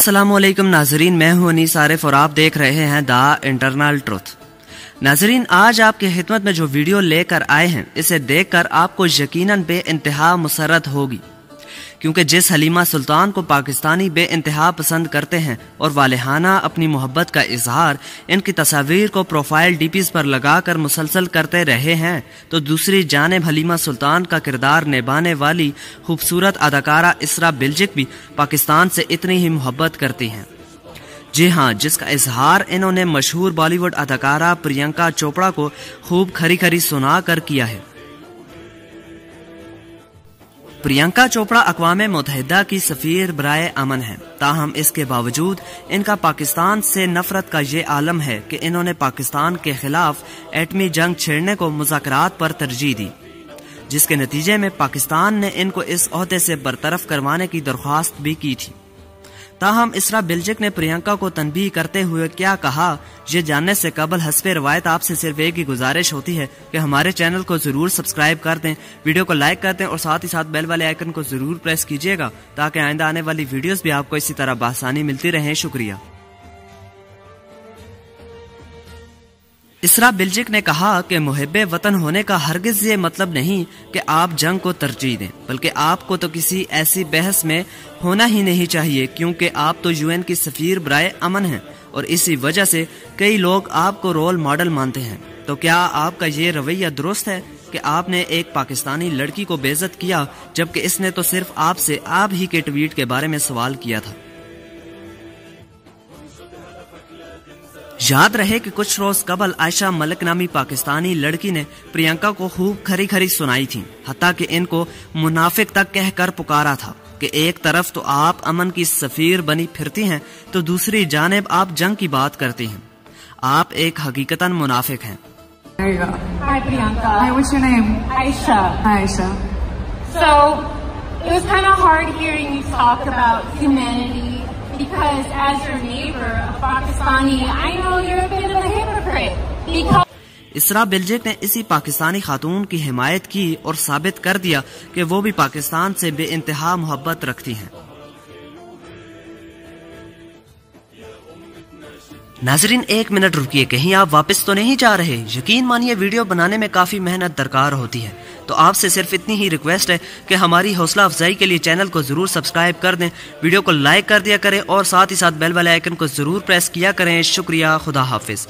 असलम नाजरीन मैं हूँ अनीस आरिफ और आप देख रहे हैं द इंटरनल ट्रुथ। नाजरीन आज आपकी खिदमत में जो वीडियो लेकर आए हैं, इसे देखकर आपको यकीनन बे इंतहा मुसरत होगी। क्योंकि जिस हलीमा सुल्तान को पाकिस्तानी बे इंतहा पसंद करते हैं और वालहाना अपनी मोहब्बत का इजहार इनकी तस्वीर को प्रोफ़ाइल डीपीज पर लगाकर मुसलसल करते रहे हैं तो दूसरी जानब हलीमा सुल्तान का किरदार निभाने वाली खूबसूरत अदाकारा इसरा बिल्जिक भी पाकिस्तान से इतनी ही मोहब्बत करती हैं। जी हाँ जिसका इजहार इन्होंने मशहूर बॉलीवुड अदाकारा प्रियंका चोपड़ा को खूब खरी खरी सुना कर किया है। प्रियंका चोपड़ा अकवाम मुतहदा की सफ़ीर बरए अमन है। ताहम इसके बावजूद इनका पाकिस्तान से नफरत का ये आलम है कि इन्होंने पाकिस्तान के खिलाफ एटमी जंग छेड़ने को मुजाकर पर तरजीह दी, जिसके नतीजे में पाकिस्तान ने इनको इस अहदे से बरतरफ करवाने की दरख्वास्त भी की थी। ताहम इसरा बिल्जिक ने प्रियंका को तनबी करते हुए क्या कहा? ये जानने से कबल हसब रवायत आपसे सिर्फ़ एक ही गुजारिश होती है कि हमारे चैनल को ज़रूर सब्सक्राइब कर दें, वीडियो को लाइक कर दें और साथ ही साथ बेल वाले आइकन को ज़रूर प्रेस कीजिएगा, ताकि आइंदा आने वाली वीडियोस भी आपको इसी तरह बासानी मिलती रहे। शुक्रिया। इसरा बिल्जिक ने कहा कि मुहब वतन होने का हरगिज ये मतलब नहीं कि आप जंग को तरजीह दें, बल्कि आपको तो किसी ऐसी बहस में होना ही नहीं चाहिए, क्योंकि आप तो यूएन की सफीर बरए अमन हैं, और इसी वजह से कई लोग आपको रोल मॉडल मानते हैं। तो क्या आपका ये रवैया दुरुस्त है कि आपने एक पाकिस्तानी लड़की को बेजत किया, जबकि इसने तो सिर्फ़ आपसे आप ही के ट्वीट के बारे में सवाल किया था? याद रहे कि कुछ रोज कबल आयशा मलिक नामी पाकिस्तानी लड़की ने प्रियंका को खूब खरी खरी सुनाई थी हती कि इनको मुनाफिक तक कहकर पुकारा था कि एक तरफ़ तो आप अमन की सफीर बनी फिरती हैं तो दूसरी जानब आप जंग की बात करती हैं आप एक हकीकतन मुनाफिक हैं Hi Priyanka. Hi, what's your name? Aisha. Hi, Aisha. So, it was kind of hard hearing you talk about humanity because as your neighbor, इसरा बिल्जिक ने इसी पाकिस्तानी खातून की हिमायत की और साबित कर दिया कि वो भी पाकिस्तान से बे इंतहा मोहब्बत रखती हैं। नाजरीन, एक मिनट रुकिए। कहीं आप वापस तो नहीं जा रहे? यकीन मानिए, वीडियो बनाने में काफ़ी मेहनत दरकार होती है। तो आपसे सिर्फ़ इतनी ही रिक्वेस्ट है कि हमारी हौसला अफजाई के लिए चैनल को ज़रूर सब्सक्राइब कर दें वीडियो को लाइक कर दिया करें और साथ ही साथ बेल वाले आइकन को ज़रूर प्रेस किया करें। शुक्रिया, खुदा हाफिज।